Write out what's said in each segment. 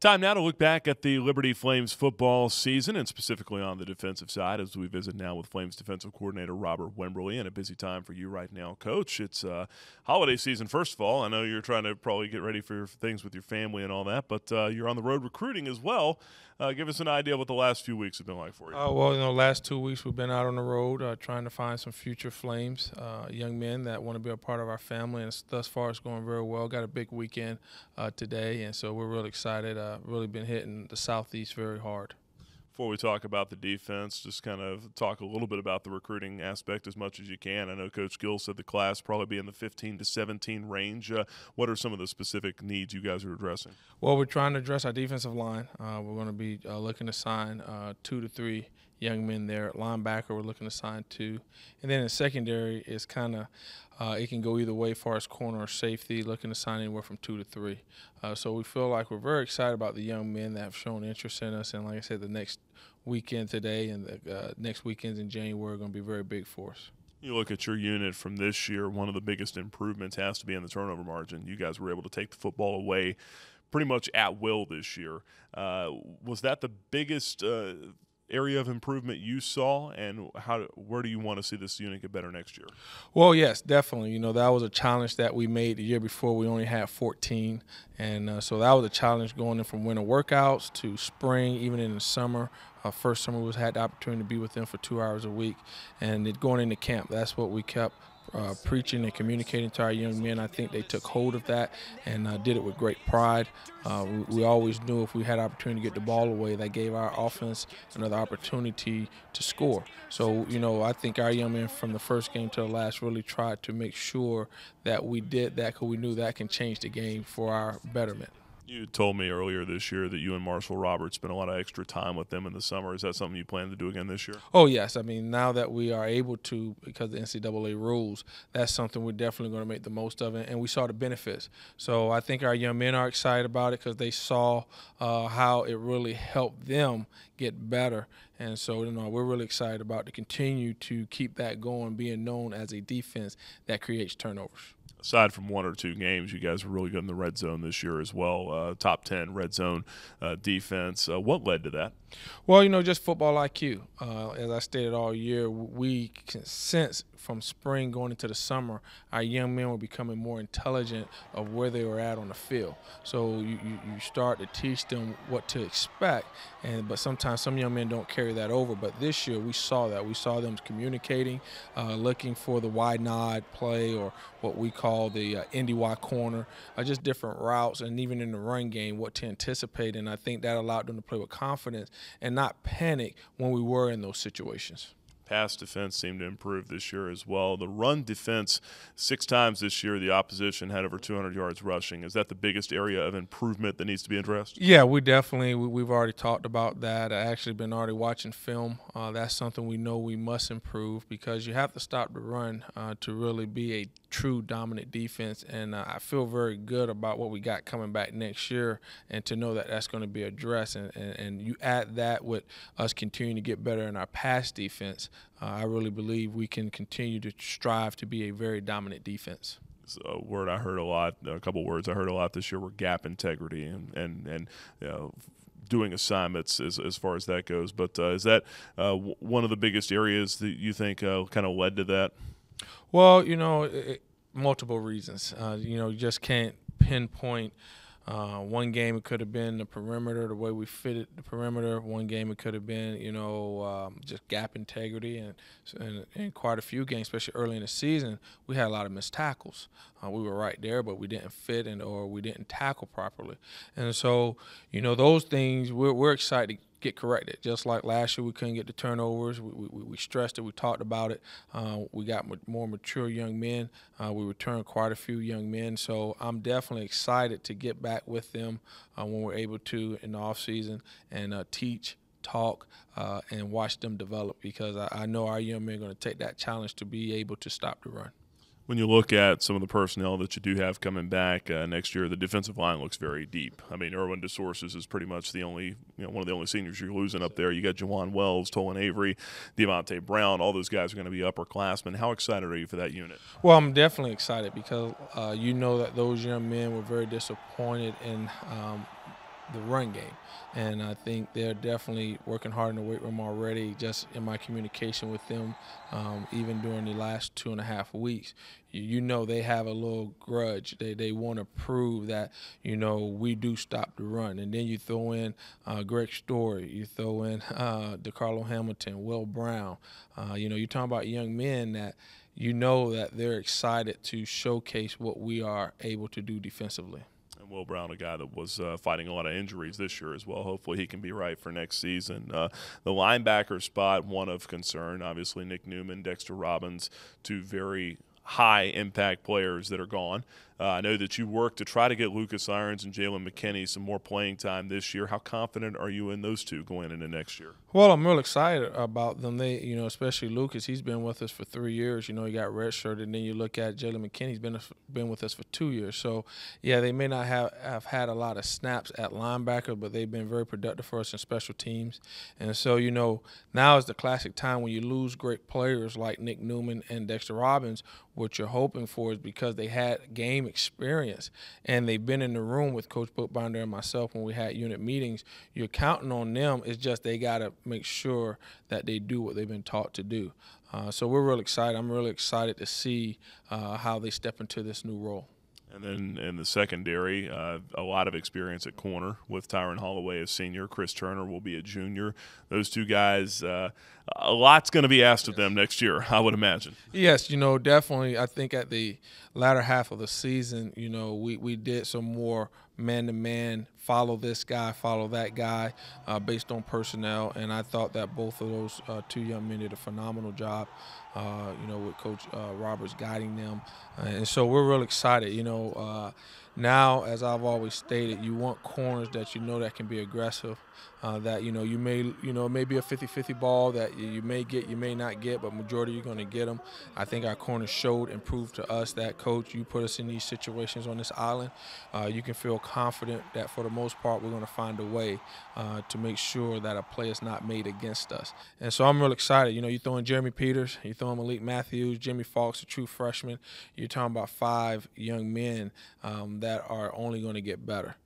Time now to look back at the Liberty Flames football season and specifically on the defensive side as we visit now with Flames defensive coordinator Robert Wimberly and a busy time for you right now, Coach. It's uh, holiday season, first of all. I know you're trying to probably get ready for things with your family and all that, but uh, you're on the road recruiting as well. Uh, give us an idea what the last few weeks have been like for you. Uh, well, you know, last two weeks we've been out on the road uh, trying to find some future Flames, uh, young men that want to be a part of our family, and thus far it's going very well. Got a big weekend uh, today, and so we're really excited. Uh, really been hitting the southeast very hard before we talk about the defense, just kind of talk a little bit about the recruiting aspect as much as you can. I know Coach Gill said the class probably be in the 15 to 17 range. Uh, what are some of the specific needs you guys are addressing? Well, we're trying to address our defensive line. Uh, we're going to be uh, looking to sign uh, two to three young men there. Linebacker, we're looking to sign two. And then in secondary, is kind of uh, it can go either way far as corner or safety, looking to sign anywhere from two to three. Uh, so we feel like we're very excited about the young men that have shown interest in us. And like I said, the next weekend today and the uh, next weekends in January are going to be very big for us. You look at your unit from this year, one of the biggest improvements has to be in the turnover margin. You guys were able to take the football away pretty much at will this year. Uh, was that the biggest uh, area of improvement you saw, and how where do you want to see this unit get better next year? Well, yes, definitely. You know that was a challenge that we made the year before. We only had 14, and uh, so that was a challenge going in from winter workouts to spring, even in the summer. Uh, first summer was had the opportunity to be with them for two hours a week, and it, going into camp, that's what we kept uh, preaching and communicating to our young men. I think they took hold of that and uh, did it with great pride. Uh, we, we, always knew if we had opportunity to get the ball away, that gave our offense another opportunity to score. So, you know, I think our young men from the first game to the last really tried to make sure that we did that because we knew that can change the game for our betterment. You told me earlier this year that you and Marshall Roberts spent a lot of extra time with them in the summer. Is that something you plan to do again this year? Oh yes. I mean, now that we are able to, because the NCAA rules, that's something we're definitely going to make the most of, and we saw the benefits. So I think our young men are excited about it because they saw uh, how it really helped them get better, and so you know we're really excited about to continue to keep that going, being known as a defense that creates turnovers aside from one or two games, you guys were really good in the red zone this year as well. Uh, top 10 red zone uh, defense. Uh, what led to that? Well, you know, just football IQ. Uh, as I stated all year, we can sense from spring going into the summer, our young men were becoming more intelligent of where they were at on the field. So you, you, you start to teach them what to expect, and but sometimes some young men don't carry that over. But this year we saw that. We saw them communicating, uh, looking for the wide nod play or what we call the uh, Y corner, uh, just different routes, and even in the run game, what to anticipate. And I think that allowed them to play with confidence and not panic when we were in those situations pass defense seemed to improve this year as well. The run defense, six times this year, the opposition had over 200 yards rushing. Is that the biggest area of improvement that needs to be addressed? Yeah, we definitely we, have already talked about that. I actually been already watching film. Uh, that's something we know we must improve because you have to stop the run uh, to really be a true dominant defense. And uh, I feel very good about what we got coming back next year, and to know that that's going to be addressed. And, and, and you add that with us continuing to get better in our pass defense uh, I really believe we can continue to strive to be a very dominant defense. a word I heard a lot, a couple words I heard a lot this year were gap integrity and and and you know, doing assignments as, as far as that goes. But uh, is that uh, w- one of the biggest areas that you think uh, kind of led to that? Well, you know, it, multiple reasons. Uh, you know, you just can't pinpoint uh, one game it could have been the perimeter, the way we fitted the perimeter. One game it could have been, you know, um, just gap integrity, and, and, and quite a few games, especially early in the season, we had a lot of missed tackles. Uh, we were right there, but we didn't fit and or we didn't tackle properly. And so, you know, those things we're, we're excited get corrected. Just like last year, we couldn't get the turnovers. We, we, we stressed it. We talked about it. Uh, we got more mature young men. Uh, we returned quite a few young men. So I'm definitely excited to get back with them uh, when we're able to in the off season and uh, teach. Talk uh, and watch them develop because I, I know our young men are going to take that challenge to be able to stop the run when you look at some of the personnel that you do have coming back uh, next year, the defensive line looks very deep. I mean, Irwin DeSources is pretty much the only, you know, one of the only seniors you're losing up there. You got Jawan Wells, Tolan Avery, Devontae Brown. All those guys are going to be upperclassmen. How excited are you for that unit? Well, I'm definitely excited because uh, you know that those young men were very disappointed in um, the run game. And I think they're definitely working hard in the weight room already. Just in my communication with them, um, even during the last two and a half weeks, you, you know they have a little grudge. They they want to prove that you know we do stop the run. And then you throw in uh, Greg Story, you throw in uh, DeCarlo Hamilton, Will Brown. Uh, you know you're talking about young men that you know that they're excited to showcase what we are able to do defensively. And Will Brown, a guy that was uh, fighting a lot of injuries this year as well. Hopefully, he can be right for next season. Uh, the linebacker spot, one of concern. Obviously, Nick Newman, Dexter Robbins, two very high impact players that are gone. Uh, I know that you work to try to get Lucas Irons and Jalen McKinney some more playing time this year. How confident are you in those two going into next year? Well, I'm real excited about them. They, you know, especially Lucas. He's been with us for three years. You know, he got redshirted, and then you look at Jalen McKinney. He's been been with us for two years. So, yeah, they may not have have had a lot of snaps at linebacker, but they've been very productive for us in special teams. And so, you know, now is the classic time when you lose great players like Nick Newman and Dexter Robbins. What you're hoping for is because they had game experience and they've been in the room with Coach Bookbinder and myself when we had unit meetings. You're counting on them. It's just they got to make sure that they do what they've been taught to do. Uh, so we're really excited. I'm really excited to see uh, how they step into this new role. And then in the secondary, uh, a lot of experience at corner with Tyron Holloway as senior. Chris Turner will be a junior. Those two guys, uh, a lot's going to be asked of them next year, I would imagine. Yes, you know, definitely. I think at the latter half of the season, you know, we, we did some more man to man, follow this guy, follow that guy, uh, based on personnel. And I thought that both of those uh, two young men did a phenomenal job, uh, you know, with Coach uh, Roberts guiding them. and so we're real excited. You know, uh, now, as I've always stated, you want corners that you know that can be aggressive. Uh, that you know you may you know maybe a 50-50 ball that you may get you may not get but majority you're going to get them i think our corners showed and proved to us that coach you put us in these situations on this island uh, you can feel confident that for the most part we're going to find a way uh, to make sure that a play is not made against us. And so i'm real excited. You know you're throwing jeremy peters you're throwing malik matthews jimmy Faulks, a true freshman. You're talking about five young men um, that are only going to get better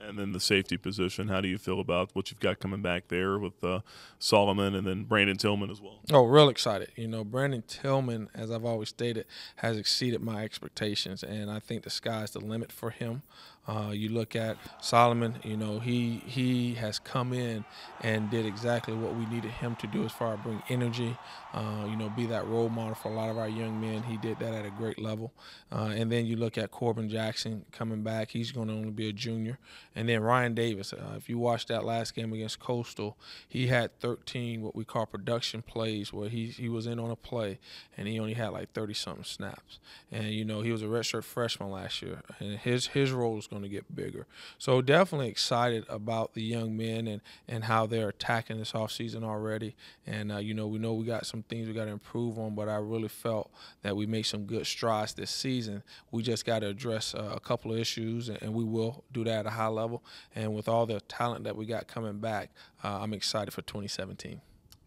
and then the safety position. How do you feel about what you've got coming back there with uh, Solomon and then Brandon Tillman as well? Oh, real excited. You know, Brandon Tillman, as I've always stated, has exceeded my expectations, and I think the sky's the limit for him. Uh, you look at Solomon, you know, he he has come in and did exactly what we needed him to do as far as bring energy, uh, you know, be that role model for a lot of our young men. He did that at a great level. Uh, and then you look at Corbin Jackson coming back. He's going to only be a junior. And then Ryan Davis, uh, if you watched that last game against Coastal, he had 13 what we call production plays where he, he was in on a play and he only had like 30 something snaps. And, you know, he was a redshirt freshman last year. And his, his role is going to get bigger. So definitely excited about the young men and, and how they're attacking this offseason already. And, uh, you know, we know we got some things we got to improve on, but I really felt that we made some good strides this season. We just got to address uh, a couple of issues, and, and, we will do that at a high level. And with all the talent that we got coming back, uh, I'm excited for 2017.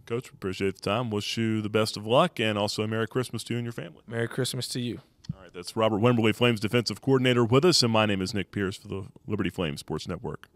Coach, appreciate the time. Wish you the best of luck and also a Merry Christmas to you and your family. Merry Christmas to you. All right, that's Robert Wimberly, Flames defensive coordinator, with us, and my name is Nick Pierce for the Liberty Flames Sports Network.